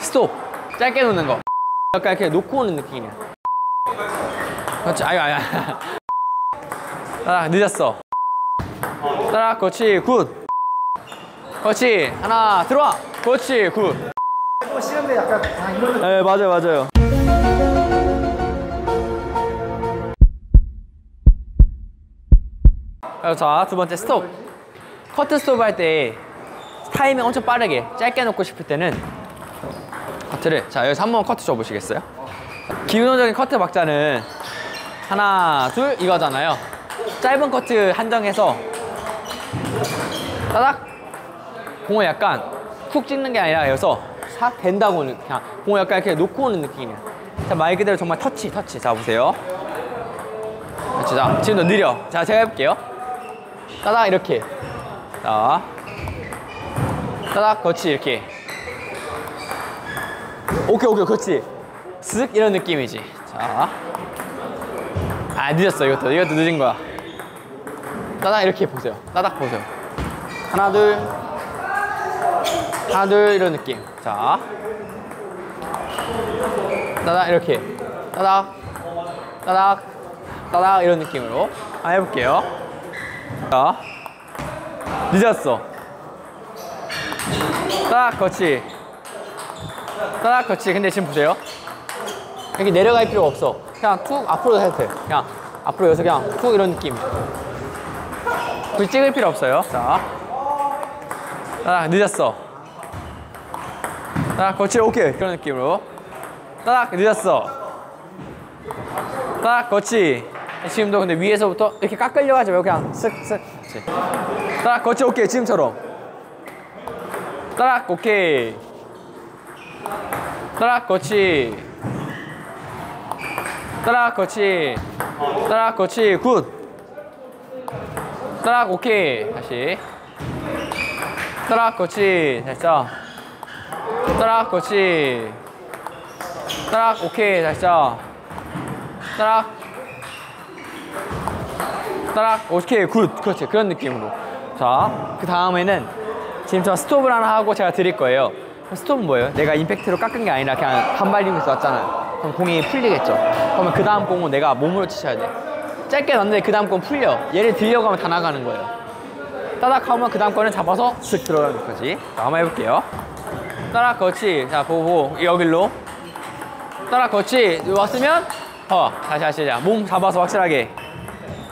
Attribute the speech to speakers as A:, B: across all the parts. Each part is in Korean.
A: 스톱. 짧게 놓는 거. 약간 이렇게 놓고 오는 느낌이야. 그렇지. 아유 아유 따닥 늦었어. 따닥 그렇지. Good. 그렇지. 하나 들어와. 그렇지. Good.
B: 시간대 약간 아 이거는
A: 네 맞아요. 맞아요 자 두 번째 스톱. 커트 스톱 할 때 타이밍 엄청 빠르게 짧게 놓고 싶을 때는 커트를. 자 여기서 한 번 커트 줘보시겠어요? 기본적인 커트 박자는 하나 둘 이거잖아요. 짧은 커트 한정해서 따닥! 공을 약간 쿡 찍는 게 아니라 여기서 싹 된다고는 그냥 공을 약간 이렇게 놓고 오는 느낌이야 자말 그대로 정말 터치 터치. 자 보세요. 그렇지 자 지금도 느려. 자 제가 해볼게요. 따닥 이렇게. 자 따닥 그렇지 이렇게 오케이 오케이 그렇지. 쓱 이런 느낌이지. 자. 아 늦었어 이것도. 이것도 늦은 거야. 따닥 이렇게 보세요. 따닥 보세요. 하나 둘. 하나 둘 이런 느낌. 자. 따닥 이렇게. 따닥. 따닥. 따닥 이런 느낌으로 한번 해볼게요. 자. 늦었어. 따닥 그렇 지 따닥 그렇지? 근데 지금 보세요. 여기 내려갈 필요가 없어. 그냥 툭 앞으로 해도 돼. 그냥 앞으로 여기서 그냥 툭 이런 느낌. 굳이 찍을 필요 없어요. 자. 따닥 늦었어. 따닥 그렇지 오케이. 그런 느낌으로. 따닥 늦었어. 따닥 그렇지. 지금도 근데 위에서부터 이렇게 깎으려고 하지 말고 그냥 쓱쓱 따닥 그렇지 오케이. 지금처럼. 따닥 오케이 따닥 그렇지 따닥 그렇지 따닥 그렇지 good. 따닥 오케이. 다시. 따닥 그렇지 됐어. 따닥 그렇지 따닥 오케이. 됐어. 따닥 따닥 오케이. Good. 그렇지. 그런 느낌으로. 자 그 다음에는 지금처럼 스톱을 하나 하고 제가 드릴 거예요 스톱은 뭐예요? 내가 임팩트로 깎은 게 아니라 그냥 반발력에서 왔잖아요. 그럼 공이 풀리겠죠. 그러면 그 다음 공은 내가 몸으로 치셔야 돼. 짧게 넣는데 그 다음 건 풀려. 얘를 들려고 하면 다 나가는 거예요. 따닥 하면 그 다음 거는 잡아서 슥 들어가는 거지. 자 한번 해볼게요. 따라 그렇지 자 보고 여길로. 따라 그렇지 왔으면 어 다시 다시 자 몸 잡아서 확실하게.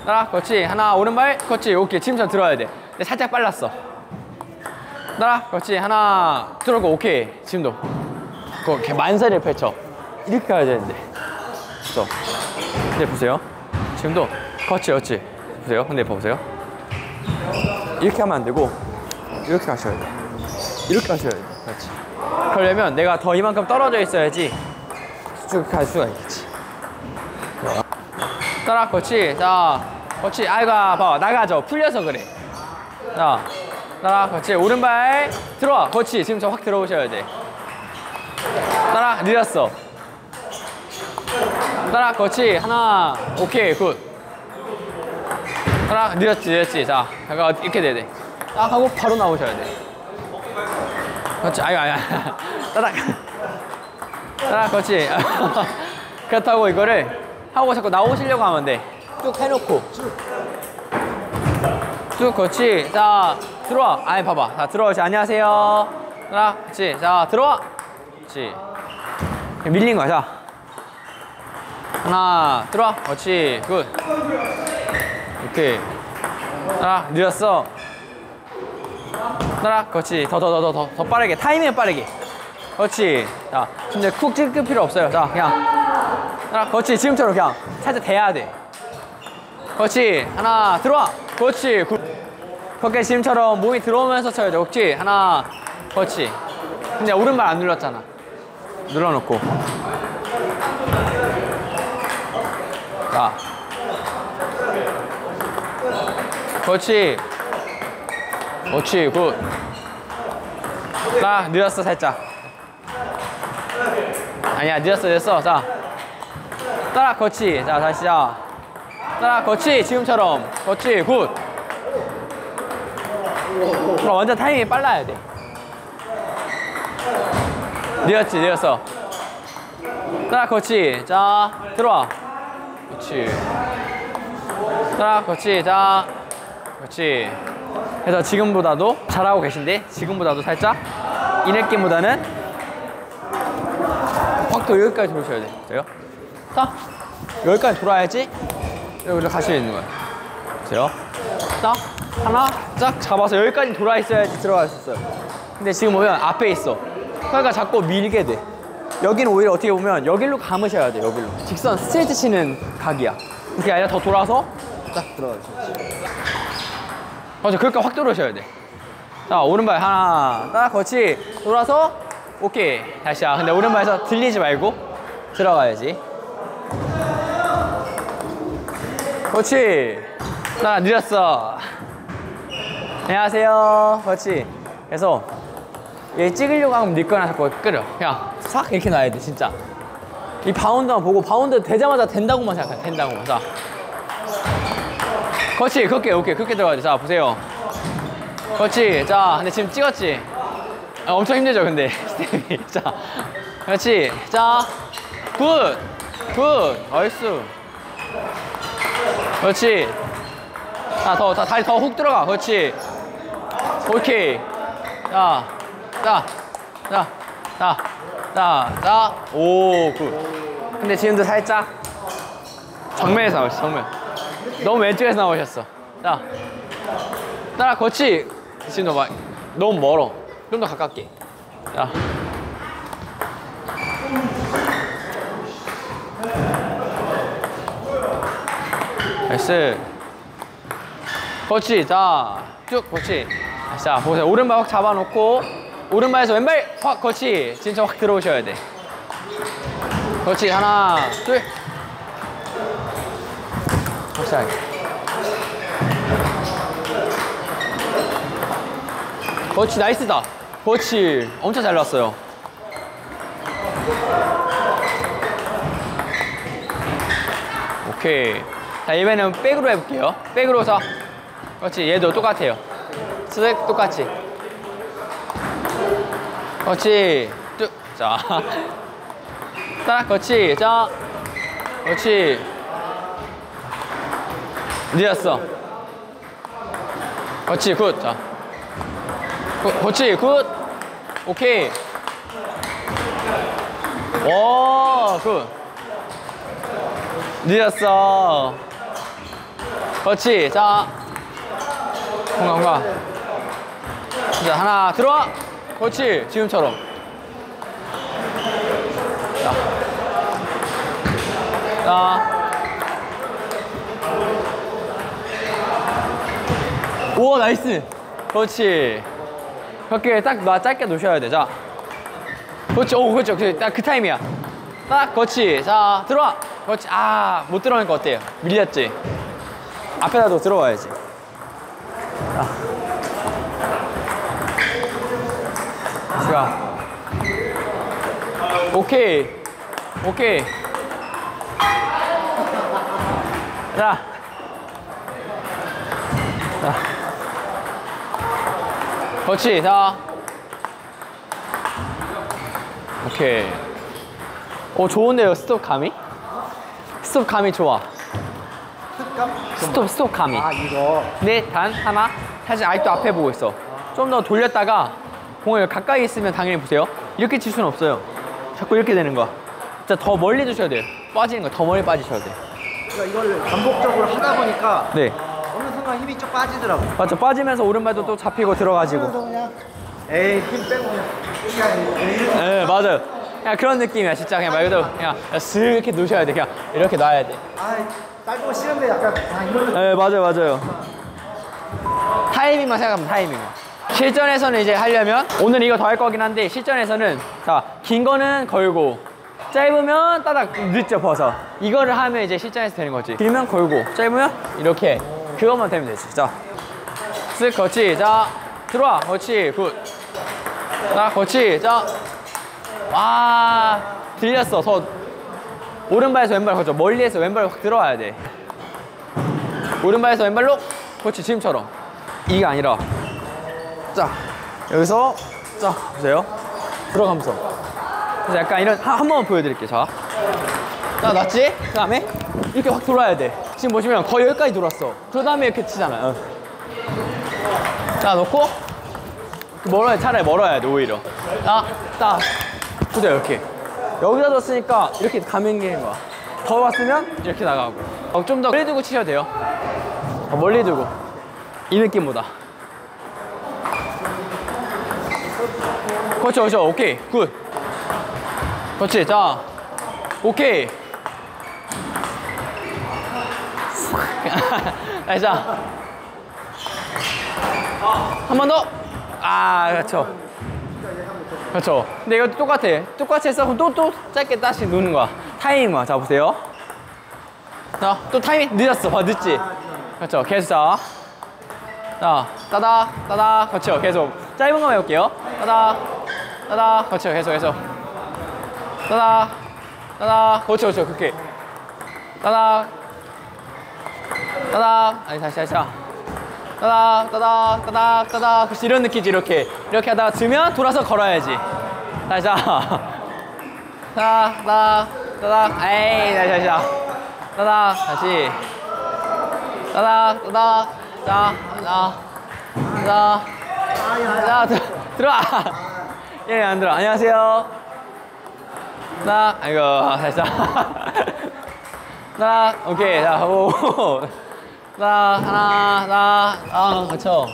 A: 따라 그렇지 하나 오른발. 그렇지 오케이. 지금처럼 들어야 돼. 근데 살짝 빨랐어 따라 그렇지. 하나 들어고 오케이. 지금도. 그렇게 만세를 펼쳐. 이렇게 가야 되는데. 그렇죠 근데 보세요. 지금도. 그렇지 그렇지. 보세요. 근데 보세요. 이렇게 하면 안 되고 이렇게 하셔야 돼. 이렇게 하셔야 돼. 그렇지. 그러려면 내가 더 이만큼 떨어져 있어야지 쭉 갈 수가 있겠지. 따라 그렇지. 자 그렇지. 아이고 봐 나가죠. 풀려서 그래. 자 따라 그렇지 오른발 들어와. 그렇지 지금 저 확 들어오셔야 돼. 따라 늦었어. 따라 그렇지 하나 오케이 굿. 따라 늦었지 늦었지. 자 잠깐 이렇게 돼야 돼딱 하고 바로 나오셔야 돼. 그렇지 아유 아유. 따닥 따닥 그렇지 그렇다고 이거를 하고 자꾸 나오시려고 하면 돼쭉 해놓고. 쭉 그렇지 자 들어와. 아니 봐봐. 자 들어오시 안녕하세요. 따라 그렇지 자 들어와. 그렇지 밀린 거야. 자. 하나 들어와. 그렇지. Good. 오케이. 따닥 늦었어. 따닥 그렇지. 더 더 더 더 더 더 빠르게. 타이밍 빠르게. 그렇지. 자 근데 쿡 찍을 필요 없어요. 자 그냥. 따닥 그렇지. 지금처럼 그냥 살짝 대야 돼. 그렇지. 하나 들어와. 그렇지. Good 그렇게 지금처럼 몸이 들어오면서 쳐야 돼 그렇지. 하나 그렇지. 근데 오른발 안 눌렀잖아. 눌러놓고. 자. 그렇지. 그렇지. Good. 자, 늦었어 살짝. 아니야 늦었어 늦었어. 자. 따닥 그렇지. 자 다시 자 따닥 그렇지. 지금처럼. 그렇지. Good 그럼 완전 타이밍이 빨라야 돼. 내렸지 내렸어. 따라 그렇지. 자 들어와. 그렇지. 따라 그렇지. 자 그렇지. 그래서 지금보다도 잘하고 계신데? 지금보다도 살짝? 이 느낌보다는? 확더 여기까지 돌으셔야 돼요 돼요? 자 여기까지 돌아야지. 여기로 가시면 있는 거예요. 돼요? 딱 하나 쫙 잡아서 여기까지 돌아 있어야지 들어갈 수 있어요. 근데 지금 보면 앞에 있어. 그러니까 자꾸 밀게 돼. 여기는 오히려 어떻게 보면 여기로 감으셔야 돼 여기로. 직선 스트레이트 치는 각이야. 그게 아니라 더 돌아서 딱 들어가요 맞아 그러니까 확 들어오셔야 돼자 오른발 하나 딱 그렇지 돌아서 오케이. 다시 야 근데 오른발에서 들리지 말고 들어가야지. 그렇지 나 느렸어 안녕하세요. 그렇지. 그래서 얘 찍으려고 하면 니거나 자꾸 끓여. 그냥 싹 이렇게 놔야 돼 진짜. 이 바운드만 보고 바운드 되자마자 된다고만 생각해 된다고만. 자. 그렇지 그렇게 오케이. 그렇게 들어가야 돼자 보세요. 그렇지. 자 근데 지금 찍었지? 아, 엄청 힘들죠 근데. 자. 그렇지. 자, good, good. Nice. 그렇지. 자, 더, 더, 다리 더 훅 들어가. 그렇지. 오케이. 자, 자, 자, 자, 자, 자. 오, good. 근데 지금도 살짝 정면에서 나오셨어, 정면. 너무 왼쪽에서 나오셨어. 자, 따라, 그렇지. 지금 너무, 많이- 너무 멀어. 좀 더 가깝게. 자. Nice. 그렇지. 자, 쭉, 그렇지. 자, 보세요. 오른발 확 잡아놓고, 오른발에서 왼발 확, 그렇지. 진짜 확 들어오셔야 돼. 그렇지. 하나, 둘. 그렇지. 그렇지. 나이스다. 그렇지. 엄청 잘 나왔어요. 오케이. 자, 이번에는 백으로 해볼게요. 백으로 서. 그렇지. 얘도 똑같아요. 스웩 똑같이. 그렇지. 쭉. 자. 따라. 그렇지. 자. 그렇지. 늦었어. 그렇지. Good. 자. Good. 그렇지. Good. 오케이. 오, good. 늦었어. 그렇지. 자. 공 가. 자, 하나, 들어와. 그렇지. 지금처럼. 자. 자. 오, nice. 그렇지. 그렇게 딱 놔, 짧게 놓으셔야 돼. 자. 그렇지. 오, 그렇죠. 그, 딱 그 타임이야. 딱, 그렇지. 자, 들어와. 그렇지. 아, 못 들어가니까 어때요? 밀렸지? 앞에다 도 들어와야지. 자. 자. 오케이. 오케이. 자. 자. 그렇지. 자. 오케이. 오, 좋은데요, 스톱 감이? 스톱 감이 좋아.
B: 습감?
A: 스톱, 스톱 감이.
B: 아 이거
A: 근데 단 하나 사실 아직도 앞에 보고 있어 좀 더 돌렸다가 공을 가까이 있으면 당연히 보세요 이렇게 칠 수는 없어요 자꾸 이렇게 되는 거야. 진짜 더 멀리 두셔야 돼요. 빠지는 거더 멀리 빠지셔야 돼요.
B: 그러니까 이걸 반복적으로 하다 보니까
A: 네.
B: 어느 순간 힘이 쭉 빠지더라고.
A: 맞죠. 빠지면서 오른발도 또 잡히고 들어가지고.
B: 에이 힘 빼고 그냥. 에이,
A: 네. 맞아요. 그냥 그런 느낌이야 진짜. 그냥 말 그대로 그냥 슥 이렇게 놓으셔야 돼. 그냥 이렇게 놔야 돼.
B: 아 짧고 싫은데 약간 아 이거는
A: 네 맞아요 맞아요. 타이밍만 생각하면 타이밍 실전에서는 이제 하려면 오늘 이거 더 할 거긴 한데 실전에서는 자 긴 거는 걸고 짧으면 따닥 늦죠 벗어. 이거를 하면 이제 실전에서 되는 거지. 길면 걸고 짧으면 이렇게 그것만 되면 되지. 자쓱 그렇지 자 들어와. 그렇지 굿자 그렇지 자와 들렸어. 더 오른발에서 왼발 그렇죠 멀리에서 왼발 확 들어와야 돼. 오른발에서 왼발로 그렇지 지금처럼. 이게 아니라 자 여기서 자 보세요 들어가면서 그래서 약간 이런 한, 한 번만 보여드릴게요. 자, 자 놨지? 그 다음에 이렇게 확 돌아야 돼. 지금 보시면 거의 여기까지 돌았어. 그 다음에 이렇게 치잖아요. 자 놓고 멀어야 차라리 멀어야 돼 오히려. 딱, 딱. 그죠 이렇게. 여기다 뒀으니까 이렇게 가면 되는 거야. 더 왔으면 이렇게 나가고. 어, 좀더 멀리 두고 치셔도 돼요. 어, 멀리 두고. 이 느낌보다. 그렇죠, 그렇죠. 오케이. Good. 그렇지. 자. 오케이. 자. 한번 더. 아, 그렇죠. 그렇죠. 근데 이거 똑같아. 똑같이 했어. 그럼 또, 또 짧게 다시 누는 거야. 타이밍만. 자, 보세요. 자, 또 타이밍 늦었어. 봐, 늦지? 그렇죠. 계속 자. 자, 따닥, 따닥. 그렇죠. 계속. 짧은 거만 해볼게요. 따닥, 따닥. 그렇죠. 계속, 계속. 따닥, 따닥. 그렇죠, 그렇죠. 그렇게. 따닥, 따닥. 아니, 다시, 다시. 자. 따닥, 따닥, 따닥, 따닥. 그렇지. 이런 느낌이지, 이렇게. 이렇게 하다가 들면 돌아서 걸어야지. 다시, 자. 따닥, 따닥, 따닥. 에이, 다시, 다시. 자. 따닥, 다시. 자, 자. 자. 자, 들, 들어와. 예, 안 들어. 안녕하세요. 나, 아이고, 자. 나, 오케이. 자, 오. 나, 하나, 나, 아, 그쵸.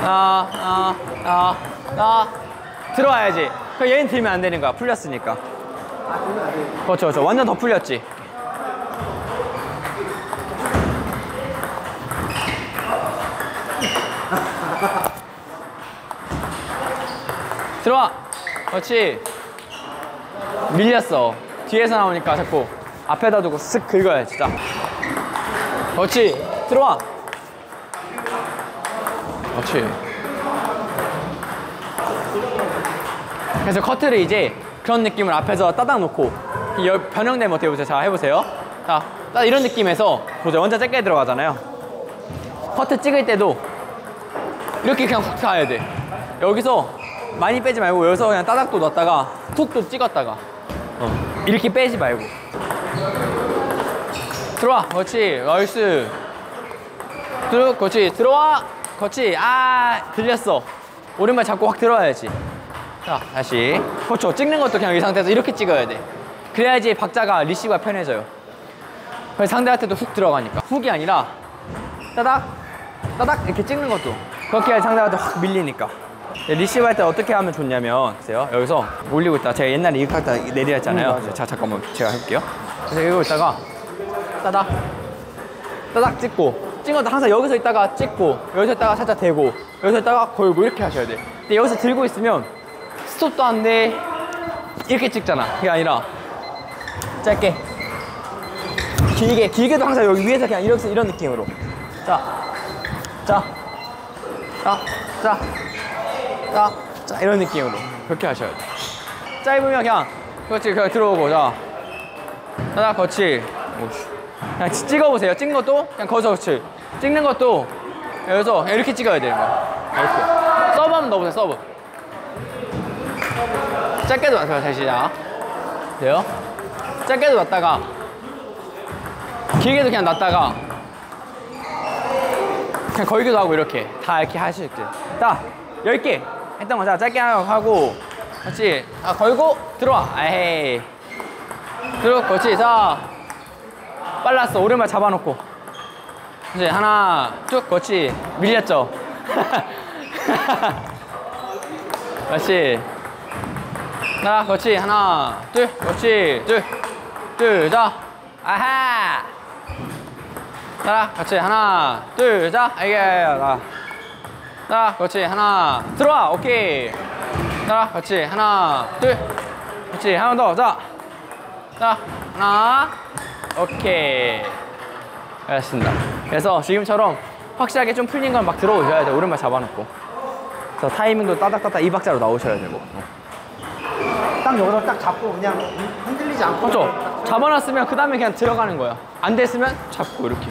A: 나, 나, 나, 나. 들어와야지. 그 얘는 들면 안 되는 거야. 풀렸으니까. 그렇죠, 그렇죠. 완전 더 풀렸지. 들어와. 그렇지. 밀렸어. 뒤에서 나오니까 자꾸 앞에다 두고 쓱 긁어야지. 자. 그렇지. 들어와. 그렇지. 그래서 커트를 이제 그런 느낌을 앞에서 따닥 놓고 이 여- 변형되면 어떻게 보세요? 자, 해보세요. 자, 딱 이런 느낌에서 보세요. 원자 짧게 들어가잖아요. 커트 찍을 때도 이렇게 그냥 훅 가야 돼. 여기서 많이 빼지 말고 여기서 그냥 따닥도 넣었다가 툭도 찍었다가. 어, 이렇게 빼지 말고. 들어와 그렇지 nice. 들어 그렇지 들어와. 그렇지 아 들렸어. 오른발 잡고 확 들어와야지. 자 다시. 그렇죠. 찍는 것도 그냥 이 상태에서 이렇게 찍어야 돼. 그래야지 박자가 리시브가 편해져요. 그래서 상대한테도 훅 들어가니까. 훅이 아니라 따닥 따닥 이렇게 찍는 것도. 그렇게 해야 상대한테 확 밀리니까. 네, 리시브 할 때 어떻게 하면 좋냐면 보세요. 여기서 올리고 있다. 제가 옛날에 이렇게 하다 내리라 했잖아요. 자 잠깐만 제가 해볼게요. 그래서 이러고 있다가 따닥 따닥 찍고 찍은 것도 항상 여기서 있다가 찍고 여기서 있다가 살짝 대고 여기서 있다가 걸고 이렇게 하셔야 돼 근데 여기서 들고 있으면 스톱도 안 돼. 이렇게 찍잖아. 그게 아니라 짧게. 길게 길게도 항상 여기 위에서 그냥 이렇게 이런 느낌으로. 자, 자, 자, 자, 자, 자 이런 느낌으로 그렇게 하셔야 돼. 짧으면 그냥 그렇지 그냥 들어오고 자, 자, 그렇지. 오씨. 그냥 찌- 찍어보세요. 찍는 것도 그냥 거기서 그렇지. 찍는 것도 여기서 이렇게 찍어야 돼요. 이렇게. 서브 한번 넣어보세요. 서브. 짧게도 놨어요. 다시 자. 돼요? 짧게도 놨다가 길게도 그냥 놨다가 그냥 걸기도 하고 이렇게 다 이렇게 하실 수 있게 자 10개 했던 거자 짧게 하고 그렇지. 자 걸고 들어와. 에이. 들어 그렇지. 자 빨랐어. 오른발 잡아놓고. 그렇지 하나 쭉 그렇지. 밀렸죠? 그렇지. 자 그렇지. 하나 둘 그렇지. 둘둘자. 아하. 자, 그렇지. 하나, 둘, 자, 이게, 자. 자, 그렇지. 하나, 들어와. 오케이. 자, 그렇지. 하나, 둘. 그렇지. 한번 더. 자. 자, 하나, 오케이. 알겠습니다. 그래서 지금처럼 확실하게 좀 풀린 건 막 들어오셔야 돼요. 오른발 잡아놓고. 그래서 타이밍도 따닥따닥 이 박자로 나오셔야 되고.
B: 딱 여기서 딱 잡고 그냥 흔들리지 않고
A: 그렇죠. 잡아놨으면 그 다음에 그냥 들어가는 거예요. 안 됐으면 잡고 이렇게.